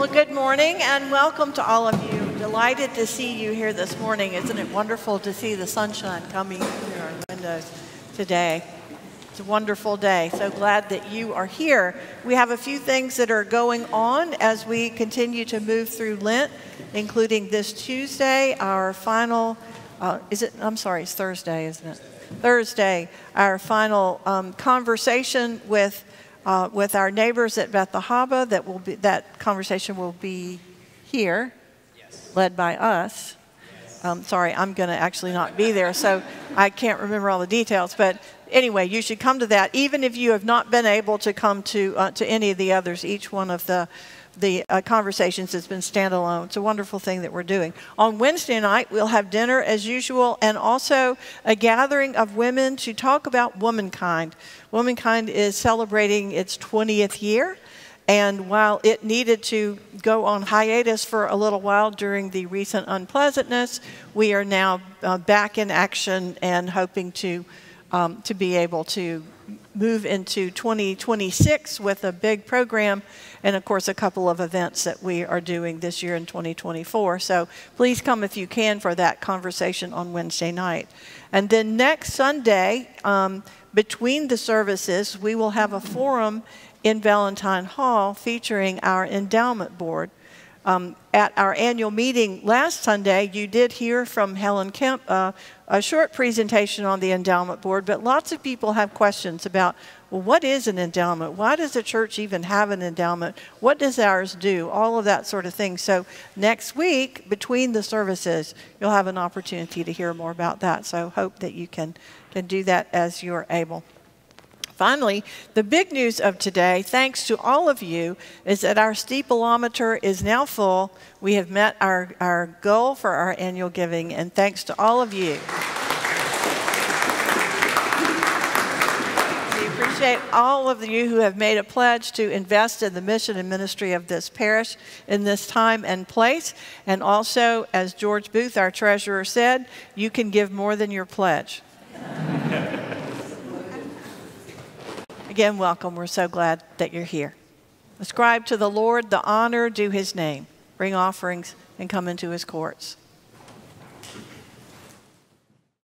Well, good morning and welcome to all of you. Delighted to see you here this morning. Isn't it wonderful to see the sunshine coming through our windows today? It's a wonderful day. So glad that you are here. We have a few things that are going on as we continue to move through Lent, including this Tuesday, our final, uh, is it, I'm sorry, it's Thursday, isn't it? Thursday, our final um, conversation with uh, with our neighbors at Beth Ahabah. That will be that conversation will be here, yes. led by us. Um, sorry, I'm going to actually not be there, so I can't remember all the details. But anyway, you should come to that, even if you have not been able to come to uh, to any of the others. Each one of the the uh, conversations has been standalone. It's a wonderful thing that we're doing. On Wednesday night, we'll have dinner as usual and also a gathering of women to talk about womankind. Womankind is celebrating its 20th year. And while it needed to go on hiatus for a little while during the recent unpleasantness, we are now uh, back in action and hoping to, um, to be able to move into 2026 with a big program and of course a couple of events that we are doing this year in 2024. So please come if you can for that conversation on Wednesday night. And then next Sunday, um, between the services, we will have a forum in Valentine Hall featuring our endowment board. Um, at our annual meeting last Sunday, you did hear from Helen Kemp uh, a short presentation on the endowment board, but lots of people have questions about well, what is an endowment? Why does a church even have an endowment? What does ours do? All of that sort of thing. So, next week, between the services, you'll have an opportunity to hear more about that. So, hope that you can, can do that as you're able. Finally, the big news of today, thanks to all of you, is that our steepleometer is now full. We have met our, our goal for our annual giving, and thanks to all of you. We appreciate all of you who have made a pledge to invest in the mission and ministry of this parish in this time and place. And also, as George Booth, our treasurer, said, you can give more than your pledge. Again, welcome. We're so glad that you're here. Ascribe to the Lord the honor due his name. Bring offerings and come into his courts.